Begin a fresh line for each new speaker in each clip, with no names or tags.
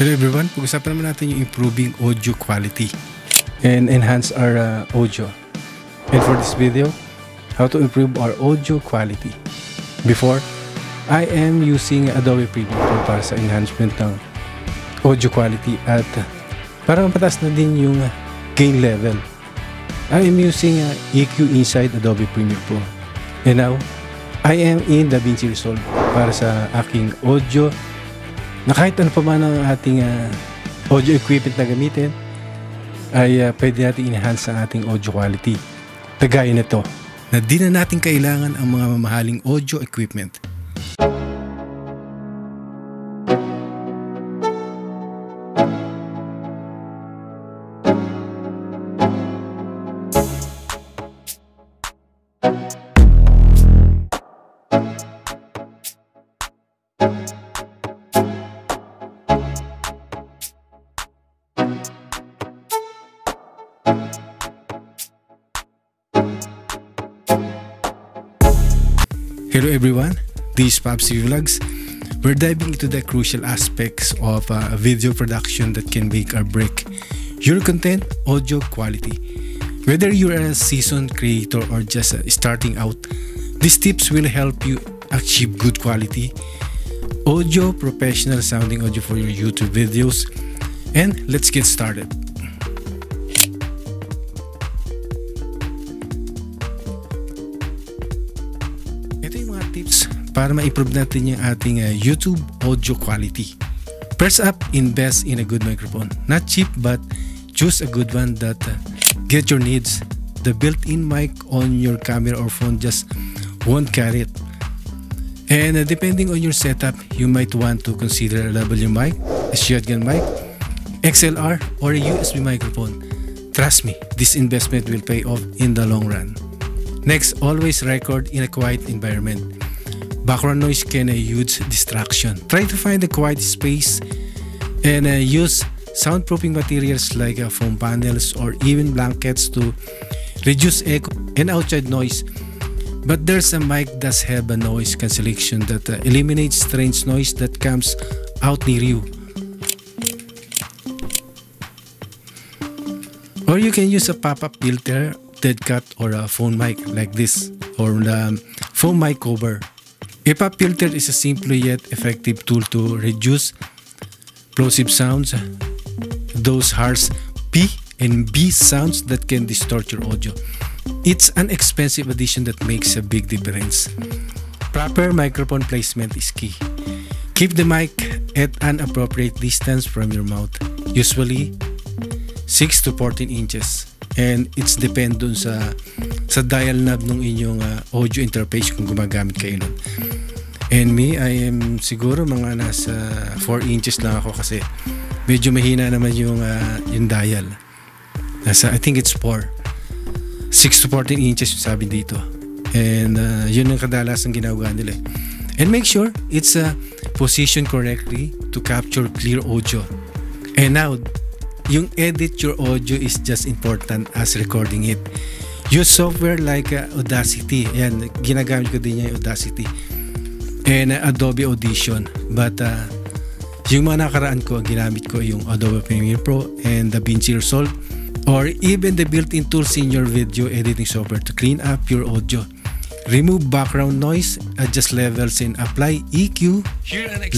Hello everyone, pag-usapan naman natin yung improving audio quality and enhance our uh, audio. And for this video, how to improve our audio quality. Before, I am using Adobe Premiere Pro para sa enhancement ng audio quality at para mapataas na din yung gain level. I am using uh, EQ inside Adobe Premiere Pro. And now, I am in DaVinci Resolve para sa aking audio na kahit ano pa man ang ating uh, audio equipment na gamitin ay uh, pwede natin enhance ang ating audio quality. Kagaya nito na di na natin kailangan ang mga mamahaling audio equipment. Hello everyone, this is Papsi Vlogs. We're diving into the crucial aspects of uh, video production that can make or break your content audio quality. Whether you're a seasoned creator or just uh, starting out, these tips will help you achieve good quality audio, professional sounding audio for your YouTube videos. And let's get started. Para ma-improve natin yung ating uh, YouTube audio quality. First up, invest in a good microphone. Not cheap but choose a good one that uh, get your needs. The built-in mic on your camera or phone just won't carry it. And uh, depending on your setup, you might want to consider a W mic, a shotgun mic, XLR, or a USB microphone. Trust me, this investment will pay off in the long run. Next, always record in a quiet environment. Background noise can a huge distraction. Try to find a quiet space and uh, use soundproofing materials like uh, foam panels or even blankets to reduce echo and outside noise. But there's a mic that have a noise cancellation that uh, eliminates strange noise that comes out near you. Or you can use a pop-up filter dead cut or a phone mic like this or the phone mic cover. Pop filter is a simple yet effective tool to reduce plosive sounds, those harsh P and B sounds that can distort your audio. It's an expensive addition that makes a big difference. Proper microphone placement is key. Keep the mic at an appropriate distance from your mouth, usually 6 to 14 inches and it's depend dun sa sa dial knob ng inyong uh, audio interface kung gumagamit kayo nun. And me, I am siguro mga nasa 4 inches lang ako kasi medyo mahina naman yung uh, yung dial. Nasa, I think it's 4. 6 to 14 inches yung sabi dito. And uh, yun ang kadalasan ginagawa nila. And make sure it's uh, positioned correctly to capture clear audio. And now, yung edit your audio is just important as recording it. Use software like uh, Audacity. Ayan, ginagamit ko din yung Audacity. And uh, Adobe Audition. But uh, yung mga nakaraan ko, ginamit ko yung Adobe Premiere Pro and DaVinci Resolve or even the built-in tools in your video editing software to clean up your audio. Remove background noise, adjust levels, and apply EQ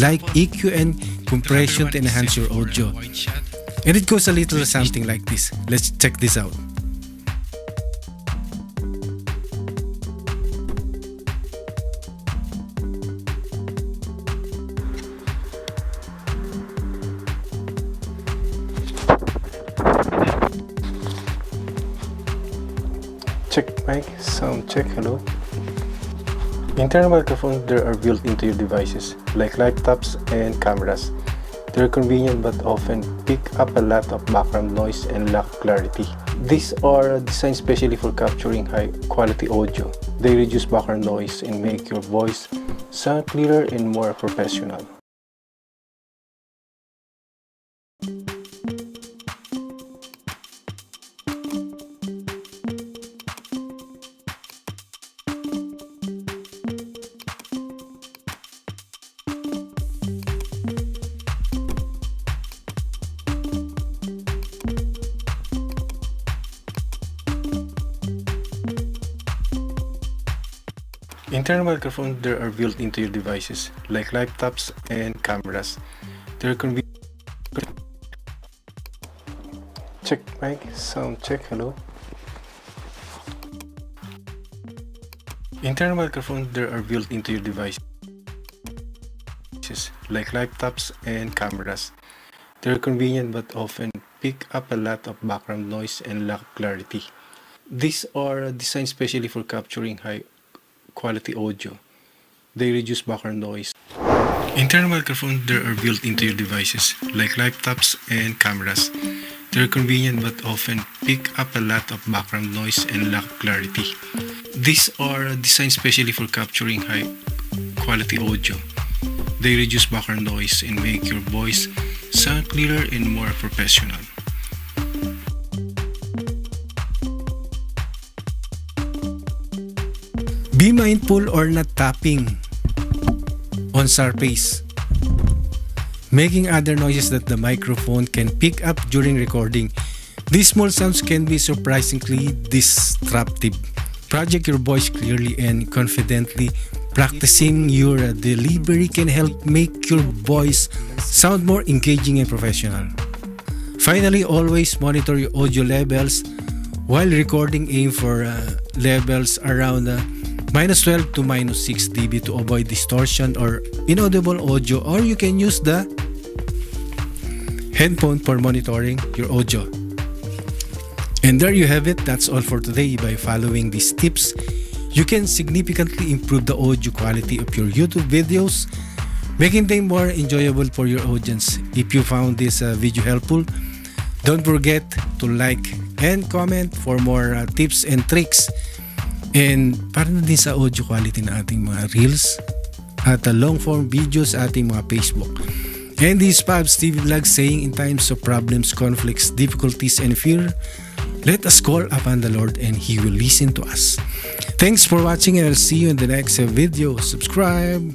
like EQ and compression to enhance your audio. And it goes a little something like this. Let's check this out. Check mic, sound check, hello. Internal microphones are built into your devices, like laptops and cameras. They're convenient but often pick up a lot of background noise and lack clarity. These are designed specially for capturing high quality audio. They reduce background noise and make your voice sound clearer and more professional. Internal microphones there are built into your devices, like laptops and cameras. There can be check mic, sound check, hello. Internal microphones there are built into your devices, like laptops and cameras. They're convenient but often pick up a lot of background noise and lack clarity. These are designed specially for capturing high quality audio. They reduce background noise. Internal microphones there are built into your devices, like laptops and cameras. They're convenient but often pick up a lot of background noise and lack clarity. These are designed specially for capturing high quality audio. They reduce background noise and make your voice sound clearer and more professional. Be mindful or not tapping on surface, making other noises that the microphone can pick up during recording. These small sounds can be surprisingly disruptive. Project your voice clearly and confidently. Practicing your delivery can help make your voice sound more engaging and professional. Finally, always monitor your audio levels while recording. Aim for uh, levels around uh, minus 12 to minus 6 dB to avoid distortion or inaudible audio or you can use the headphone for monitoring your audio. And there you have it. That's all for today. By following these tips, you can significantly improve the audio quality of your YouTube videos, making them more enjoyable for your audience. If you found this uh, video helpful, don't forget to like and comment for more uh, tips and tricks And para na din sa audio quality ng ating mga reels at uh, long form videos sa ating mga Facebook. And this is Pabs TV Vlog saying in times of problems, conflicts, difficulties, and fear, let us call upon the Lord and He will listen to us. Thanks for watching and I'll see you in the next video. Subscribe!